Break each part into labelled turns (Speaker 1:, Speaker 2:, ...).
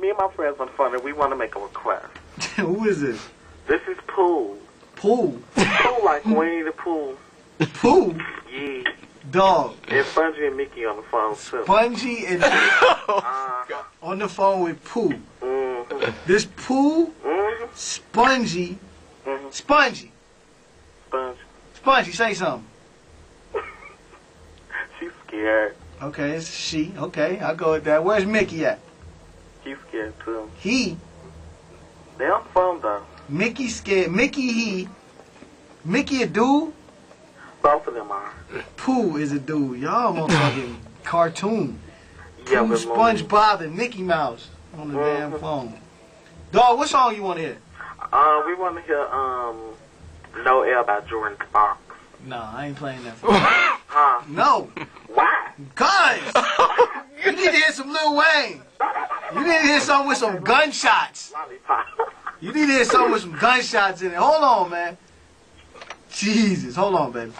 Speaker 1: me and my friends on the phone, and we want to make a request.
Speaker 2: Who is this?
Speaker 1: This is Pooh.
Speaker 2: Pooh.
Speaker 1: Pooh like Winnie the Pooh.
Speaker 2: Pooh.
Speaker 1: Yeah.
Speaker 2: Dog.
Speaker 1: And Spongy and Mickey on the phone, too.
Speaker 2: Spongy and
Speaker 1: Uh,
Speaker 2: on the phone with Pooh.
Speaker 1: mm-hmm.
Speaker 2: This Pooh,
Speaker 1: Mm-hmm.
Speaker 2: Spongy,
Speaker 1: Mm-hmm.
Speaker 2: Spongy.
Speaker 1: Spongy.
Speaker 2: Spongy, say something.
Speaker 1: She's scared.
Speaker 2: Okay, it's she. Okay, I'll go with that. Where's Mickey at?
Speaker 1: She's scared, too.
Speaker 2: He.
Speaker 1: They on the phone, though.
Speaker 2: Mickey scared. Mickey, he. Mickey a dude.
Speaker 1: Both of them are.
Speaker 2: Pooh is a dude. Y'all motherfucking cartoon.
Speaker 1: Yeah,
Speaker 2: Pooh,
Speaker 1: but
Speaker 2: SpongeBob, and Mickey Mouse on the damn
Speaker 1: Mhm.
Speaker 2: phone. Dog, what song you want to hear?
Speaker 1: Uh, we want to hear, um, No Air by Jordin Sparks.
Speaker 2: Nah, I ain't playing that. For you.
Speaker 1: Huh?
Speaker 2: no,
Speaker 1: Why?
Speaker 2: cuz you need to hear some Lil Wayne. You need to hear something with some gunshots.
Speaker 1: Lollipop.
Speaker 2: You need to hear something with some gunshots in it. Hold on, man. Jesus, hold on, baby.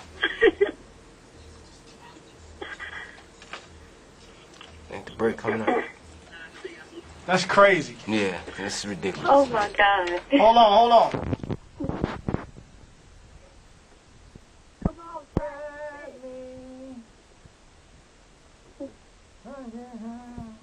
Speaker 3: Ain't the break coming up?
Speaker 2: That's crazy.
Speaker 3: Yeah, that's ridiculous.
Speaker 4: Oh my God.
Speaker 2: Hold on, hold on. Come on,